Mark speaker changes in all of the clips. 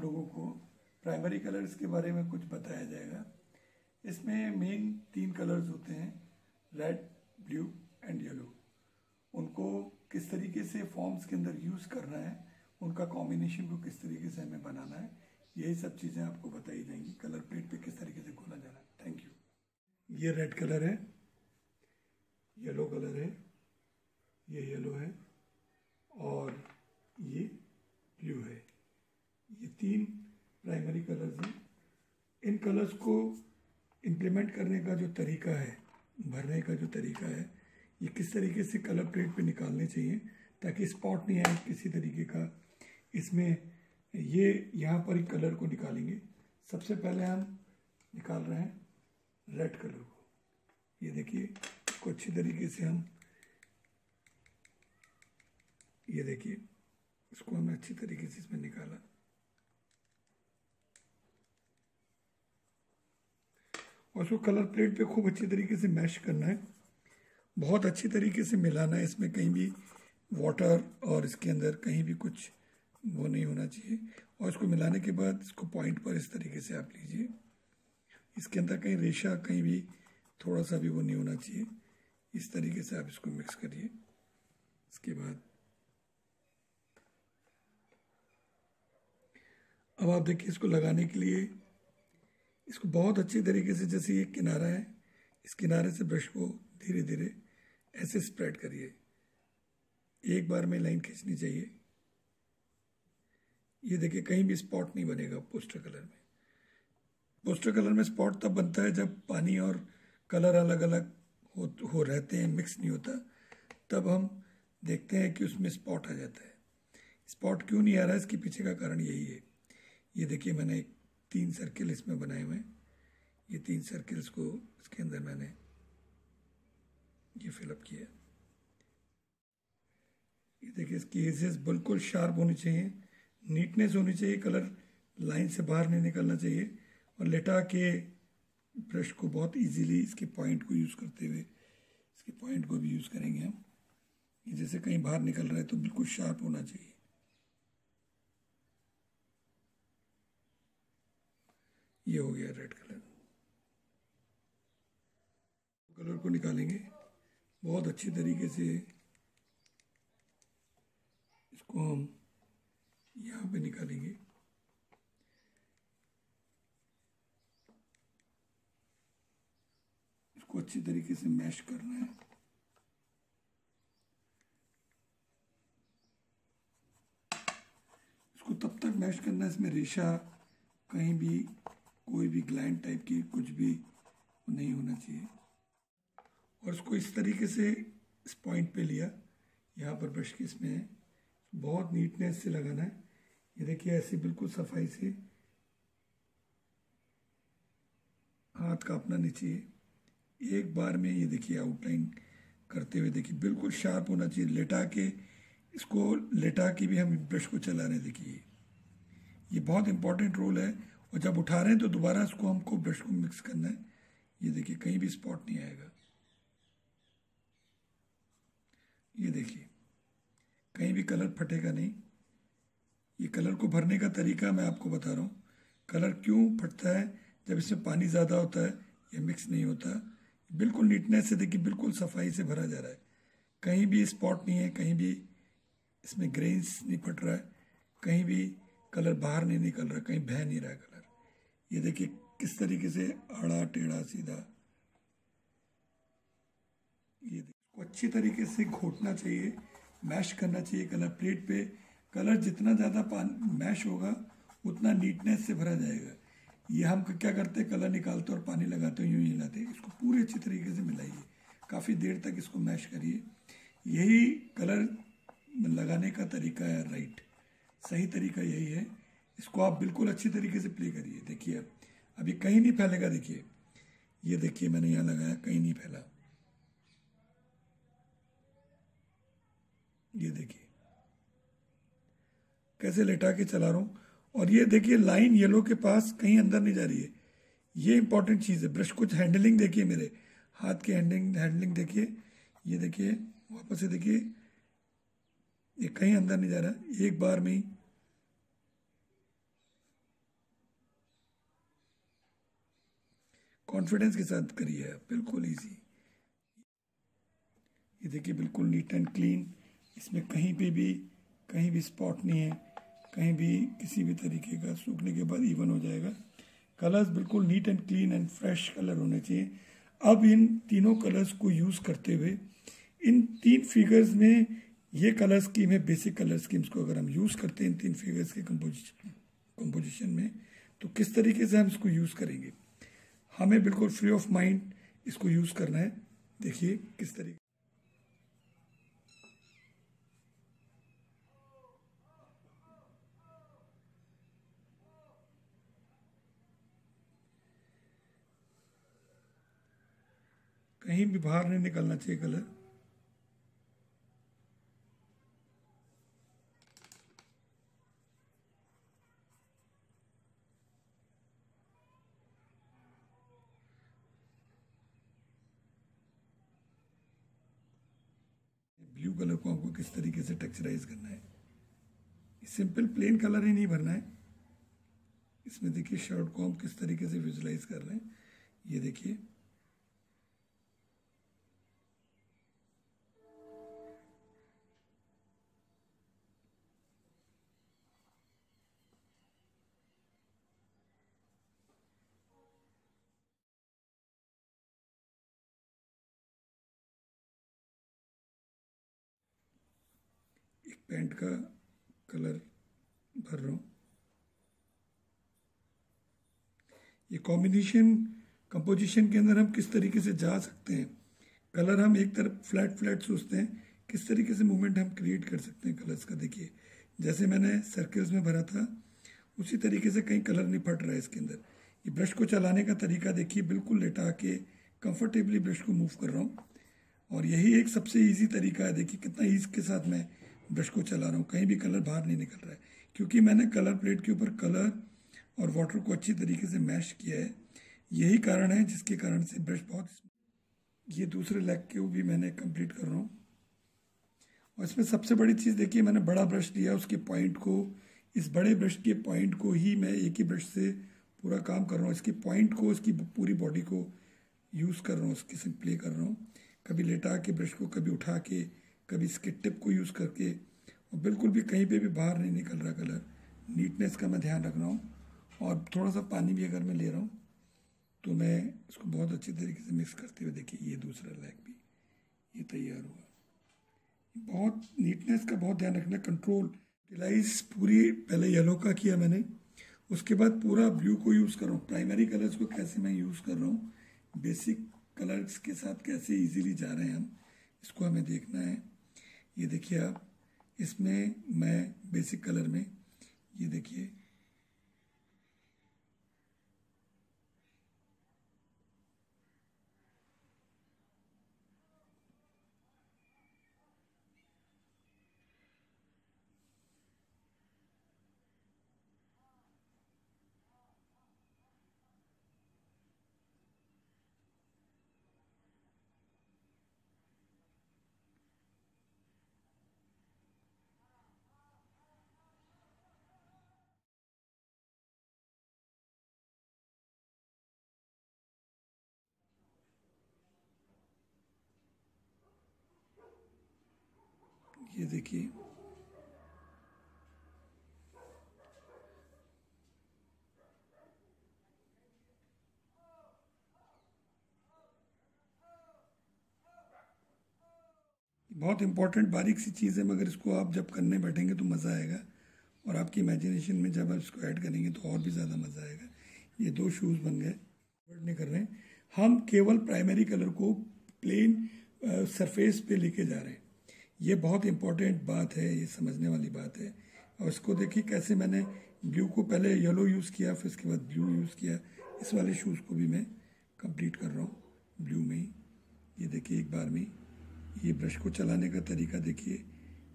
Speaker 1: लोगों को primary colours के बारे में कुछ बताया जाएगा। इसमें मेन तीन कलर्स होते हैं रेड ब्लू एंड येलो उनको किस तरीके से फॉर्म्स के अंदर यूज़ करना है, उनका कॉम्बिनेशन को किस तरीके से हमें बनाना है, यही सब चीज़ें आपको बताई जाएँगी। कलर प्लेट पे किस तरीके से खोला जाना है। थैंक यू ये रेड कलर है येलो कलर है ये येलो है और ये ब्लू है ये तीन प्राइमरी कलर्स हैं इन कलर्स को इम्प्लीमेंट करने का जो तरीका है, भरने का जो तरीका है, ये किस तरीके से कलर प्लेट पे निकालने चाहिए ताकि स्पॉट नहीं आए किसी तरीके का। इसमें ये यहाँ पर ही कलर को निकालेंगे। सबसे पहले हम निकाल रहे हैं रेड कलर को। ये देखिए, इसको अच्छी तरीके से हम, ये देखिए, इसको हमने अच्छी तरीके से इसमें निकाला। और उसको कलर प्लेट पे खूब अच्छी तरीके से मैश करना है। बहुत अच्छी तरीके से मिलाना है, इसमें कहीं भी वाटर और इसके अंदर कहीं भी कुछ वो नहीं होना चाहिए। और इसको मिलाने के बाद इसको पॉइंट पर इस तरीके से आप लीजिए। इसके अंदर कहीं रेशा, कहीं भी थोड़ा सा भी वो नहीं होना चाहिए। इस तरीके से आप इसको मिक्स करिए। इसके बाद अब आप देखिए इसको लगाने के लिए इसको बहुत अच्छी तरीके से जैसे ये किनारा है, इस किनारे से ब्रश को धीरे धीरे ऐसे स्प्रेड करिए। एक बार में लाइन खींचनी चाहिए। ये देखिए, कहीं भी स्पॉट नहीं बनेगा पोस्टर कलर में। पोस्टर कलर में स्पॉट तब बनता है जब पानी और कलर अलग अलग हो हो रहते हैं मिक्स नहीं होता। तब हम देखते हैं कि उसमें स्पॉट आ जाता है। स्पॉट क्यों नहीं आ रहा है? इसके पीछे का कारण यही है। ये देखिए, मैंने एक तीन सर्किल इसमें बनाए हुए हैं। ये तीन सर्किल्स को इसके अंदर मैंने ये फिलअप किया ये देखिए, इसकी एजेस बिल्कुल शार्प होनी चाहिए नीटनेस होनी चाहिए कलर लाइन से बाहर नहीं निकलना चाहिए और लेटा के ब्रश को बहुत इजीली इसके पॉइंट को यूज़ करते हुए, इसके पॉइंट को भी यूज़ करेंगे हम। जैसे कहीं बाहर निकल रहा है तो बिल्कुल शार्प होना चाहिए। ये हो गया रेड कलर कलर को निकालेंगे। बहुत अच्छे तरीके से इसको हम यहाँ पे निकालेंगे। इसको अच्छी तरीके से मैश करना है। इसको तब तक मैश करना है इसमें रेशा कहीं भी कोई भी ग्लैंड टाइप की कुछ भी नहीं होना चाहिए। और उसको इस तरीके से इस पॉइंट पे लिया। यहाँ पर ब्रश की इसमें बहुत नीटनेस से लगाना है। ये देखिए, ऐसे बिल्कुल सफ़ाई से हाथ कापना नहीं चाहिए। एक बार में ये देखिए आउटलाइन करते हुए देखिए, बिल्कुल शार्प होना चाहिए। लेटा के, इसको लेटा के भी हम ब्रश को चला रहे हैं। देखिए, ये बहुत इंपॉर्टेंट रोल है। और जब उठा रहे हैं तो दोबारा इसको हमको ब्रश को मिक्स करना है। ये देखिए, कहीं भी स्पॉट नहीं आएगा। ये देखिए, कहीं भी कलर फटेगा नहीं। ये कलर को भरने का तरीका मैं आपको बता रहा हूँ। कलर क्यों फटता है? जब इसमें पानी ज़्यादा होता है, या मिक्स नहीं होता। बिल्कुल नीटनेस से देखिए, बिल्कुल सफ़ाई से भरा जा रहा है। कहीं भी स्पॉट नहीं है, कहीं भी इसमें ग्रेन्स नहीं फट रहा है। कहीं भी कलर बाहर नहीं निकल रहा, कहीं बह नहीं रहा ये देखिए किस तरीके से आड़ा टेढ़ा, सीधा। ये इसको अच्छी तरीके से घोटना चाहिए, मैश करना चाहिए कलर प्लेट पे। कलर जितना ज़्यादा मैश होगा, उतना नीटनेस से भरा जाएगा। ये हम क्या करते हैं, कलर निकालते और पानी लगाते यूँ हिलाते इसको पूरी अच्छी तरीके से मिलाइए। काफ़ी देर तक इसको मैश करिए। यही कलर लगाने का तरीका है, राइट। सही तरीका यही है। इसको आप बिल्कुल अच्छी तरीके से प्ले करिए। देखिए अभी कहीं नहीं फैलेगा, देखिए। ये देखिए, मैंने यहाँ लगाया, कहीं नहीं फैला। ये देखिए। कैसे लेटा के चला रहा हूँ? और ये देखिए लाइन येलो के पास कहीं अंदर नहीं जा रही है। ये इंपॉर्टेंट चीज़ है। ब्रश कुछ हैंडलिंग देखिए मेरे। हाथ की हैंडलिंग हैंडलिंग देखिए। ये देखिए, वापस से देखिए। ये कहीं अंदर नहीं जा रहा। एक बार में ही कॉन्फिडेंस के साथ करिए आप बिल्कुल ईजी ये देखिए, बिल्कुल नीट एंड क्लीन इसमें कहीं पे भी, कहीं भी स्पॉट नहीं है। कहीं भी किसी भी तरीके का सूखने के बाद इवन हो जाएगा। कलर्स बिल्कुल neat and clean and fresh colour होने चाहिए। अब इन तीनों कलर्स को यूज़ करते हुए, इन तीन फिगर्स में ये कलर स्कीम है बेसिक कलर स्कीम्स को अगर हम यूज़ करते हैं इन तीन फिगर्स के कंपोजिशन कंपोजिशन में तो किस तरीके से हम इसको यूज़ करेंगे? हमें बिल्कुल फ्री ऑफ़ माइंड इसको यूज़ करना है। देखिए किस तरीके कहीं भी बाहर नहीं निकलना चाहिए कलर ब्लू कलर को आपको किस टेक्चराइज करना है। सिंपल प्लेन कलर ही नहीं भरना है। इसमें देखिए शर्ट को हम किस तरीके से विजुलाइज कर रहे हैं। ये देखिए। पेंट का कलर भर रहा हूँ। ये कॉम्बिनेशन कंपोजिशन के अंदर हम किस तरीके से जा सकते हैं? कलर हम एक तरफ़ फ्लैट फ्लैट सोचते हैं। किस तरीके से मूवमेंट हम क्रिएट कर सकते हैं कलर्स का? देखिए, जैसे मैंने सर्कल्स में भरा था, उसी तरीके से कहीं कलर नहीं फट रहा है इसके अंदर। ये ब्रश को चलाने का तरीका देखिए, बिल्कुल लेटा के कंफर्टेबली ब्रश को मूव कर रहा हूँ। और यही एक सबसे ईजी तरीका है। देखिए, कितना ईज के साथ मैं ब्रश को चला रहा हूँ, कहीं भी कलर बाहर नहीं निकल रहा है। क्योंकि मैंने कलर प्लेट के ऊपर कलर और वाटर को अच्छी तरीके से मैश किया है। यही कारण है जिसके कारण से ब्रश बहुत ये दूसरे लेग के भी मैंने कंप्लीट कर रहा हूँ। और इसमें सबसे बड़ी चीज़ देखिए, मैंने बड़ा ब्रश लिया उसके पॉइंट को। इस बड़े ब्रश के पॉइंट को ही मैं एक ही ब्रश से पूरा काम कर रहा हूँ। इसके पॉइंट को, इसकी पूरी बॉडी को यूज़ कर रहा हूँ उसके से प्ले कर रहा हूँ। कभी लेटा के ब्रश को, कभी उठा के कभी इसके टिप को यूज़ करके और बिल्कुल भी कहीं पे भी बाहर नहीं निकल रहा कलर। नीटनेस का मैं ध्यान रख रहा हूँ और थोड़ा सा पानी भी अगर मैं ले रहा हूँ तो मैं इसको बहुत अच्छी तरीके से मिक्स करते हुए देखिए, ये दूसरा लैग भी, ये तैयार हुआ। बहुत नीटनेस का बहुत ध्यान रखना कंट्रोल यूटिलाइज पूरी पहले येलो का किया मैंने, उसके बाद पूरा ब्लू को यूज़ कर रहा हूँ। प्राइमरी कलर्स को कैसे मैं यूज़ कर रहा हूँ बेसिक कलर्स के साथ कैसे इजीली जा रहे हैं हम, इसको हमें देखना है। ये देखिए आप इसमें मैं बेसिक कलर में ये देखिए ये देखिए। बहुत इंपॉर्टेंट बारीक सी चीज़ है, मगर इसको आप जब करने बैठेंगे तो मज़ा आएगा। और आपकी इमेजिनेशन में जब आप इसको ऐड करेंगे तो और भी ज़्यादा मज़ा आएगा। ये दो शूज़ बन गए। नहीं कर रहे हैं। हम केवल प्राइमरी कलर को प्लेन सरफेस पे लेके जा रहे हैं। ये बहुत इंपॉर्टेंट बात है, ये समझने वाली बात है। और इसको देखिए कैसे मैंने ब्लू को पहले येलो यूज़ किया, फिर इसके बाद ब्लू यूज़ किया। इस वाले शूज़ को भी मैं कंप्लीट कर रहा हूँ ब्लू में ही। ये देखिए एक बार में। ये ब्रश को चलाने का तरीका देखिए।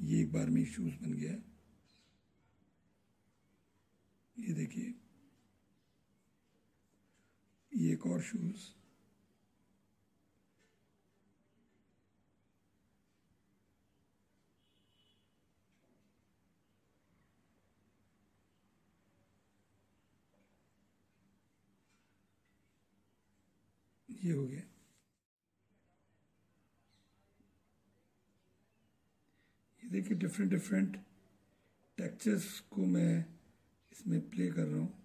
Speaker 1: ये एक बार में शूज़ बन गया। ये देखिए। ये एक और शूज़ ये हो गया। ये देखिए डिफरेंट डिफरेंट टेक्चर्स को मैं इसमें प्ले कर रहा हूँ।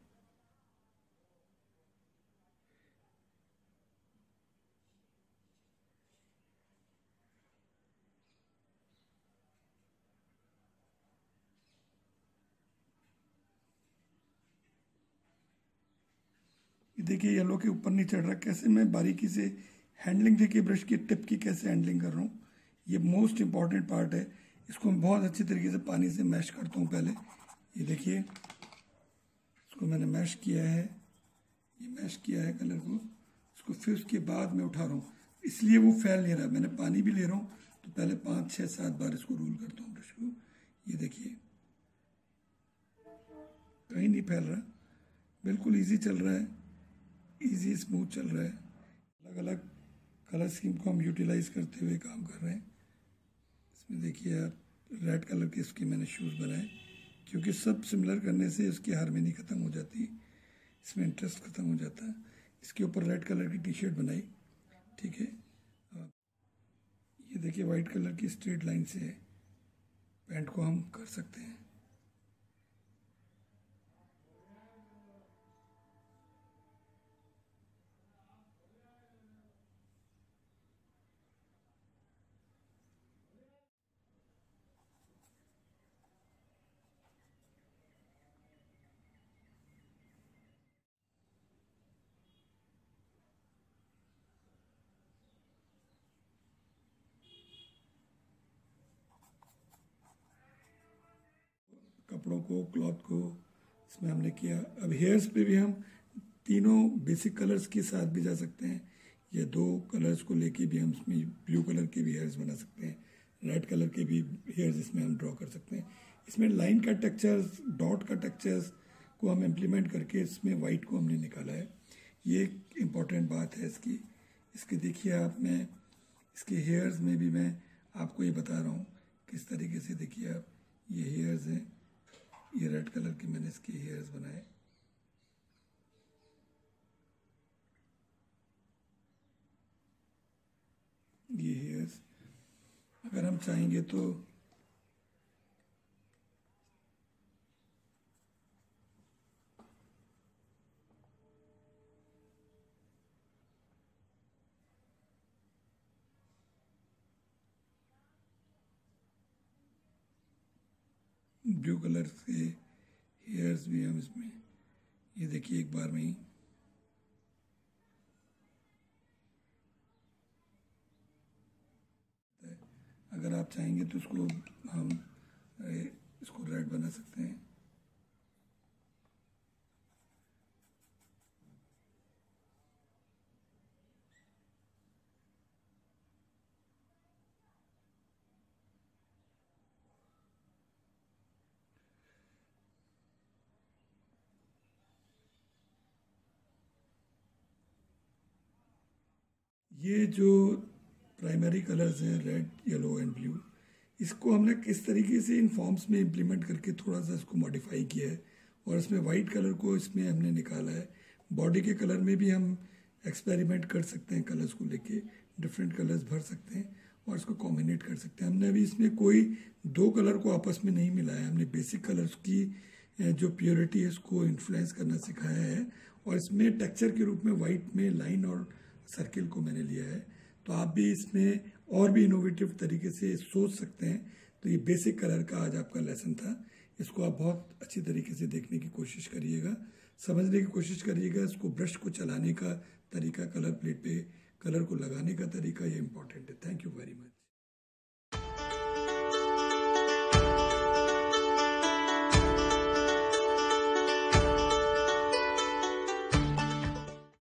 Speaker 1: देखिए येलो के ऊपर नहीं चढ़ रहा। कैसे मैं बारीकी से हैंडलिंग देखिए ब्रश की टिप की कैसे हैंडलिंग कर रहा हूँ। ये मोस्ट इंपॉर्टेंट पार्ट है। इसको मैं बहुत अच्छी तरीके से पानी से मैश करता हूँ पहले। ये देखिए, इसको मैंने मैश किया है। ये मैश किया है कलर को। इसको फिर उसके बाद मैं उठा रहा हूँ। इसलिए वो फैल नहीं रहा। मैंने पानी भी ले रहा हूँ। तो पहले पाँच छः सात बार इसको रोल करता हूँ ब्रश को। ये देखिए। कहीं नहीं फैल रहा। बिल्कुल इजी चल रहा है। इजी स्मूथ चल रहा है। अलग अलग कलर स्कीम को हम यूटिलाइज करते हुए काम कर रहे हैं। इसमें देखिए आप रेड कलर के इसके मैंने शूज़ बनाए, क्योंकि सब सिमिलर करने से इसकी हारमोनी ख़त्म हो जाती है इसमें इंटरेस्ट ख़त्म हो जाता। है इसके ऊपर रेड कलर की टी शर्ट बनाई, ठीक है? ये देखिए वाइट कलर की स्ट्रेट लाइन से पैंट को हम कर सकते हैं। कपड़ों को, क्लॉथ को, इसमें हमने किया। अब हेयर्स पे भी हम तीनों बेसिक कलर्स के साथ भी जा सकते हैं। या दो कलर्स को लेके भी हम इसमें ब्लू कलर के भी हेयर्स बना सकते हैं। रेड कलर के भी हेयर्स इसमें हम ड्रॉ कर सकते हैं। इसमें लाइन का टेक्चर्स डॉट का टेक्चर्स को हम इम्प्लीमेंट करके इसमें वाइट को हमने निकाला है। ये एक इंपॉर्टेंट बात है इसकी। इसके देखिए आप, मैं इसके हेयर्स में भी मैं आपको ये बता रहा हूँ। किस तरीके से देखिए आप, ये हेयर्स हैं। ये रेड कलर की मैंने इसके हेयर्स बनाए। ये हेयर्स अगर हम चाहेंगे तो ब्लू कलर के हेयर्स भी हम इसमें ये देखिए एक बार में ही। अगर आप चाहेंगे तो इसको हम इसको रेड बना सकते हैं। ये जो प्राइमरी कलर्स हैं रेड येलो एंड ब्लू इसको हमने किस तरीके से इन फॉर्म्स में इम्प्लीमेंट करके थोड़ा सा इसको मॉडिफाई किया है और इसमें वाइट कलर को इसमें हमने निकाला है। बॉडी के कलर में भी हम एक्सपेरिमेंट कर सकते हैं कलर्स को लेके डिफरेंट कलर्स भर सकते हैं और इसको कॉम्बिनेट कर सकते हैं। हमने अभी इसमें कोई दो कलर को आपस में नहीं मिलाया हमने बेसिक कलर्स की जो प्योरिटी है, उसको इन्फ्लुएंस करना सिखाया है और इसमें टेक्चर के रूप में वाइट में लाइन और सर्किल को मैंने लिया है। तो आप भी इसमें और भी इनोवेटिव तरीके से सोच सकते हैं। तो ये बेसिक कलर का आज आपका लेसन था। इसको आप बहुत अच्छी तरीके से देखने की कोशिश करिएगा। समझने की कोशिश करिएगा। इसको ब्रश को चलाने का तरीका कलर प्लेट पे कलर को लगाने का तरीका ये इंपॉर्टेंट है। Thank you